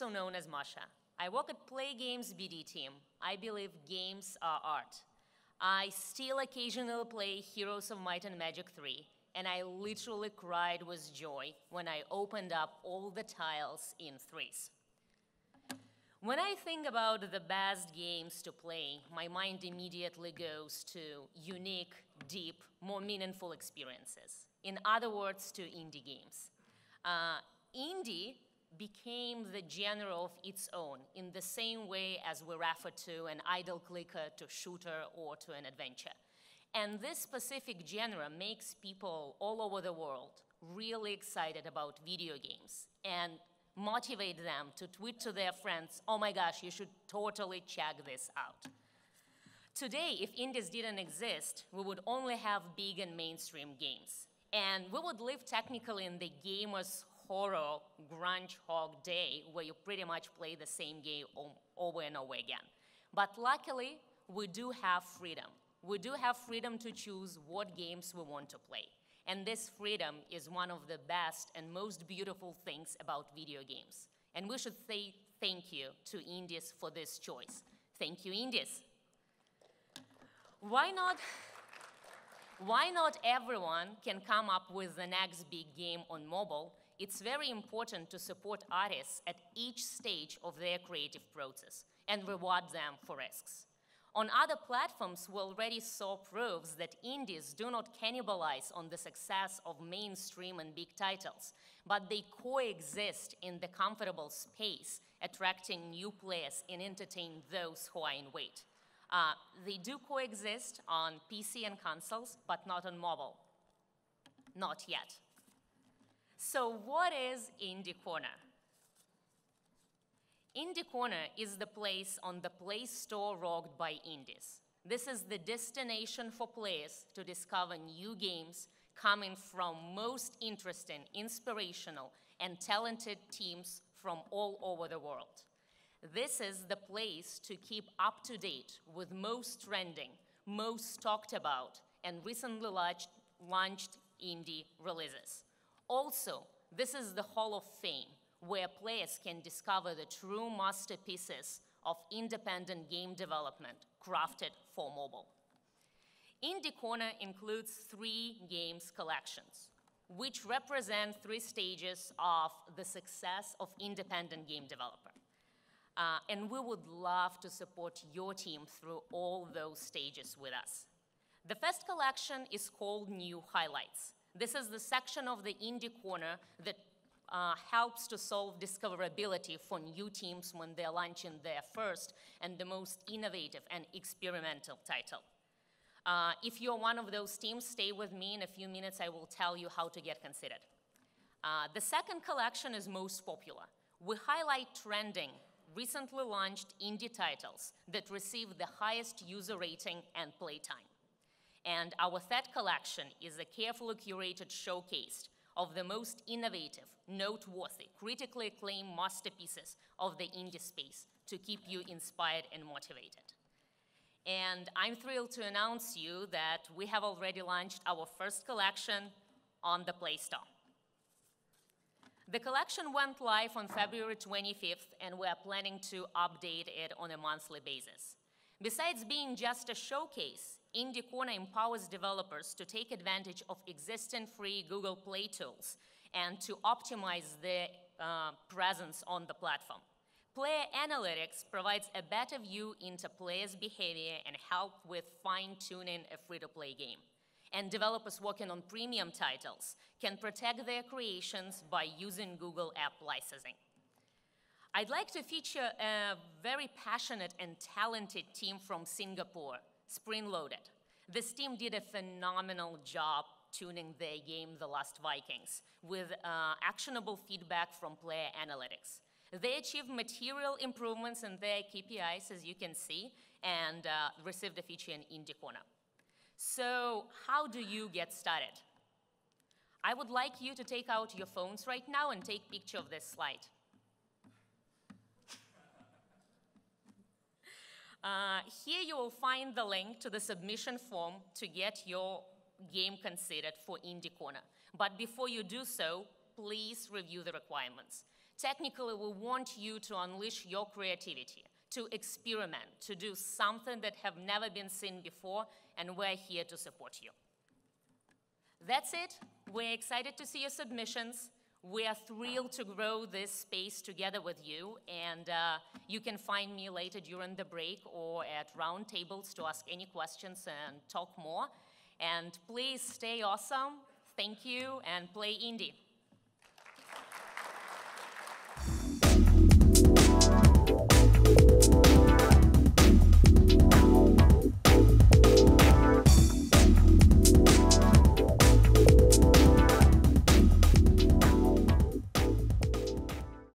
also known as Masha. I work at Play Games BD team. I believe games are art. I still occasionally play Heroes of Might and Magic 3, and I literally cried with joy when I opened up all the tiles in threes. When I think about the best games to play, my mind immediately goes to unique, deep, more meaningful experiences. In other words, to indie games. Uh, indie became the genre of its own in the same way as we refer to an idle clicker to shooter or to an adventure. And this specific genre makes people all over the world really excited about video games and motivate them to tweet to their friends, oh my gosh, you should totally check this out. Today, if indies didn't exist, we would only have big and mainstream games. And we would live technically in the gamer's horror grunge hog day where you pretty much play the same game over and over again. But luckily, we do have freedom. We do have freedom to choose what games we want to play. And this freedom is one of the best and most beautiful things about video games. And we should say thank you to indies for this choice. Thank you, indies. Why not why not everyone can come up with the next big game on mobile? It's very important to support artists at each stage of their creative process and reward them for risks. On other platforms, we already saw proofs that indies do not cannibalize on the success of mainstream and big titles, but they coexist in the comfortable space, attracting new players and entertain those who are in wait. Uh, they do coexist on PC and consoles, but not on mobile. Not yet. So what is Indie Corner? Indie Corner is the place on the Play Store rocked by indies. This is the destination for players to discover new games coming from most interesting, inspirational, and talented teams from all over the world. This is the place to keep up to date with most trending, most talked about, and recently launched, launched indie releases. Also, this is the Hall of Fame, where players can discover the true masterpieces of independent game development crafted for mobile. Indie Corner includes three games collections, which represent three stages of the success of independent game developer. Uh, and we would love to support your team through all those stages with us. The first collection is called New Highlights. This is the section of the Indie Corner that uh, helps to solve discoverability for new teams when they're launching their first and the most innovative and experimental title. Uh, if you're one of those teams, stay with me. In a few minutes, I will tell you how to get considered. Uh, the second collection is most popular. We highlight trending recently launched indie titles that received the highest user rating and playtime. And our third collection is a carefully curated showcase of the most innovative, noteworthy, critically acclaimed masterpieces of the indie space to keep you inspired and motivated. And I'm thrilled to announce you that we have already launched our first collection on the Play Store. The collection went live on February 25th, and we are planning to update it on a monthly basis. Besides being just a showcase, Indie Corner empowers developers to take advantage of existing free Google Play tools and to optimize their uh, presence on the platform. Player Analytics provides a better view into players' behavior and help with fine-tuning a free-to-play game and developers working on premium titles can protect their creations by using Google App licensing. I'd like to feature a very passionate and talented team from Singapore, Spring Loaded. This team did a phenomenal job tuning their game, The Last Vikings, with uh, actionable feedback from player analytics. They achieved material improvements in their KPIs, as you can see, and uh, received a feature in Indie Corner. So how do you get started? I would like you to take out your phones right now and take a picture of this slide. Uh, here you will find the link to the submission form to get your game considered for Indie Corner. But before you do so, please review the requirements. Technically, we want you to unleash your creativity, to experiment, to do something that have never been seen before, and we're here to support you. That's it. We're excited to see your submissions. We are thrilled to grow this space together with you, and uh, you can find me later during the break or at round tables to ask any questions and talk more. And please stay awesome. Thank you, and play indie.